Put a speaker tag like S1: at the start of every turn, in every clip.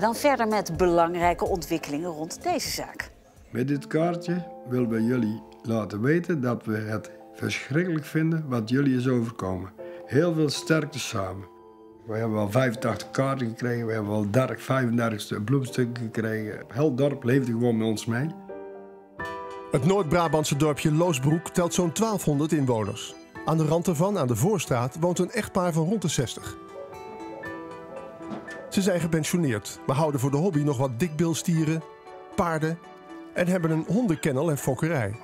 S1: Dan verder met belangrijke ontwikkelingen rond deze zaak.
S2: Met dit kaartje willen we jullie laten weten dat we het verschrikkelijk vinden wat jullie is overkomen. Heel veel sterkte samen. We hebben al 85 kaarten gekregen, we hebben al 30, 35 bloemstukken gekregen. Heel dorp leefde gewoon met ons mee.
S3: Het Noord-Brabantse dorpje Loosbroek telt zo'n 1200 inwoners. Aan de rand ervan, aan de Voorstraat, woont een echtpaar van rond de 60. Ze zijn gepensioneerd, maar houden voor de hobby nog wat dikbilstieren, paarden en hebben een hondenkennel en fokkerij.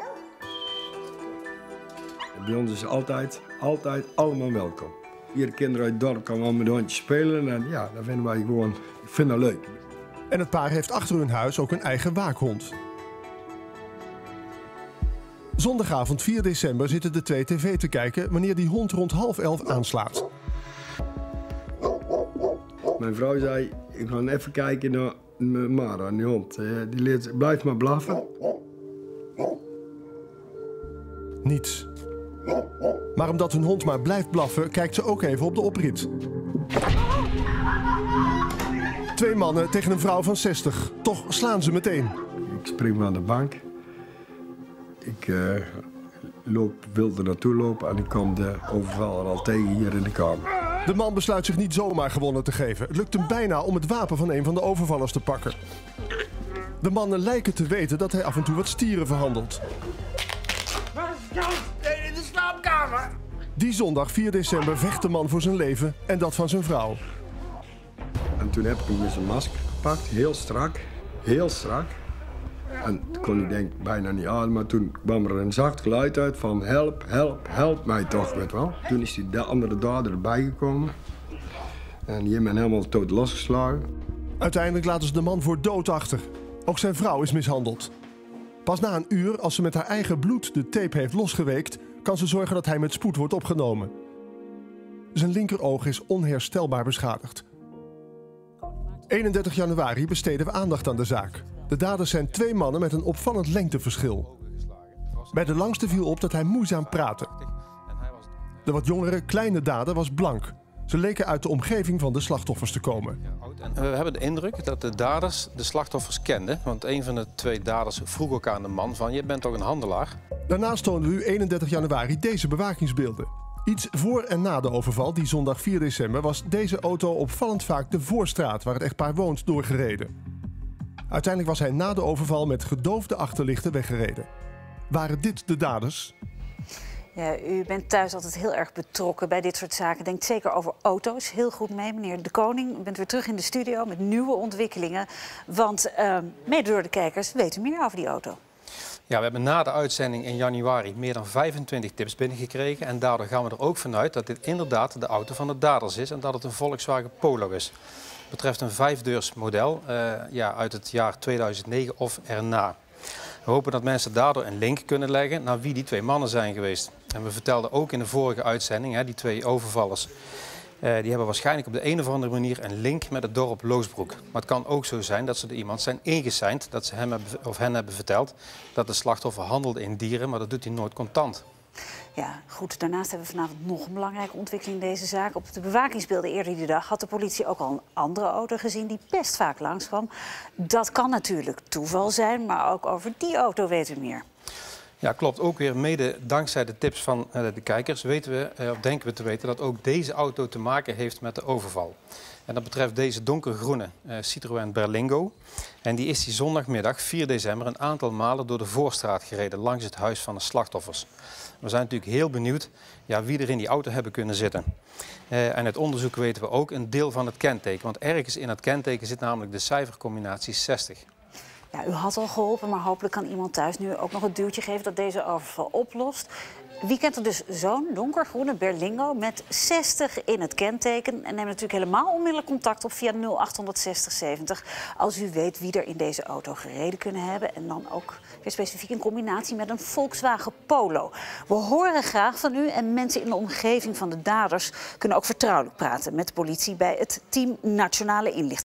S2: Bij ons is altijd, altijd allemaal welkom. Hier kinderen uit het dorp komen al met hondjes spelen en ja, dat vinden wij gewoon, ik vind dat leuk.
S3: En het paar heeft achter hun huis ook een eigen waakhond. Zondagavond 4 december zitten de twee tv te kijken wanneer die hond rond half elf aanslaat.
S2: Mijn vrouw zei, ik ga even kijken naar Mara, die hond. Eh, Die leert, blijft maar blaffen.
S3: Niets. Maar omdat hun hond maar blijft blaffen, kijkt ze ook even op de oprit. Twee mannen tegen een vrouw van 60. Toch slaan ze meteen.
S2: Ik spring aan de bank. Ik eh, loop, wilde naartoe lopen en ik kwam de overvaller al tegen hier in de kamer.
S3: De man besluit zich niet zomaar gewonnen te geven. Het lukt hem bijna om het wapen van een van de overvallers te pakken. De mannen lijken te weten dat hij af en toe wat stieren verhandelt.
S4: In de slaapkamer.
S3: Die zondag 4 december vecht de man voor zijn leven en dat van zijn vrouw.
S2: En toen heb ik hem in zijn masker gepakt, heel strak, heel strak. En kon ik denk bijna niet ademen, maar toen kwam er een zacht geluid uit van help, help, help mij toch, weet wel. Toen is die de andere dader erbij gekomen. En die heeft me helemaal tot losgeslagen.
S3: Uiteindelijk laten ze de man voor dood achter. Ook zijn vrouw is mishandeld. Pas na een uur, als ze met haar eigen bloed de tape heeft losgeweekt, kan ze zorgen dat hij met spoed wordt opgenomen. Zijn linkeroog is onherstelbaar beschadigd. 31 januari besteden we aandacht aan de zaak. De daders zijn twee mannen met een opvallend lengteverschil. Bij de langste viel op dat hij moeizaam praatte. De wat jongere, kleine dader was blank. Ze leken uit de omgeving van de slachtoffers te komen.
S5: We hebben de indruk dat de daders de slachtoffers kenden. Want een van de twee daders vroeg ook aan de man van... je bent toch een handelaar?
S3: Daarnaast we u 31 januari deze bewakingsbeelden. Iets voor en na de overval, die zondag 4 december, was deze auto opvallend vaak de voorstraat waar het echtpaar woont doorgereden. Uiteindelijk was hij na de overval met gedoofde achterlichten weggereden. Waren dit de daders?
S1: Ja, u bent thuis altijd heel erg betrokken bij dit soort zaken. Denkt zeker over auto's. Heel goed mee, meneer De Koning. U bent weer terug in de studio met nieuwe ontwikkelingen. Want uh, mede door de kijkers weet u meer over die auto.
S5: Ja, we hebben na de uitzending in januari meer dan 25 tips binnengekregen. En daardoor gaan we er ook vanuit dat dit inderdaad de auto van de daders is. En dat het een Volkswagen Polo is. Betreft een vijfdeurs model uh, ja, uit het jaar 2009 of erna. We hopen dat mensen daardoor een link kunnen leggen naar wie die twee mannen zijn geweest. En we vertelden ook in de vorige uitzending, hè, die twee overvallers, uh, die hebben waarschijnlijk op de een of andere manier een link met het dorp Loosbroek. Maar het kan ook zo zijn dat ze er iemand zijn ingeseind, dat ze hem of hen hebben verteld dat de slachtoffer handelde in dieren, maar dat doet hij nooit contant.
S1: Ja, goed. Daarnaast hebben we vanavond nog een belangrijke ontwikkeling in deze zaak. Op de bewakingsbeelden eerder die dag had de politie ook al een andere auto gezien die best vaak langskwam. Dat kan natuurlijk toeval zijn, maar ook over die auto weten we meer.
S5: Ja, klopt. Ook weer mede dankzij de tips van de kijkers weten we, of denken we te weten dat ook deze auto te maken heeft met de overval. En dat betreft deze donkergroene uh, Citroën Berlingo. En die is die zondagmiddag 4 december een aantal malen door de voorstraat gereden langs het huis van de slachtoffers. We zijn natuurlijk heel benieuwd ja, wie er in die auto hebben kunnen zitten. Uh, en uit onderzoek weten we ook een deel van het kenteken. Want ergens in het kenteken zit namelijk de cijfercombinatie 60.
S1: Ja, u had al geholpen, maar hopelijk kan iemand thuis nu ook nog een duwtje geven dat deze overval oplost. Wie kent er dus zo'n donkergroene Berlingo met 60 in het kenteken? En neem natuurlijk helemaal onmiddellijk contact op via 0860 70 als u weet wie er in deze auto gereden kunnen hebben. En dan ook weer specifiek in combinatie met een Volkswagen Polo. We horen graag van u en mensen in de omgeving van de daders kunnen ook vertrouwelijk praten met de politie bij het team Nationale Inlichting.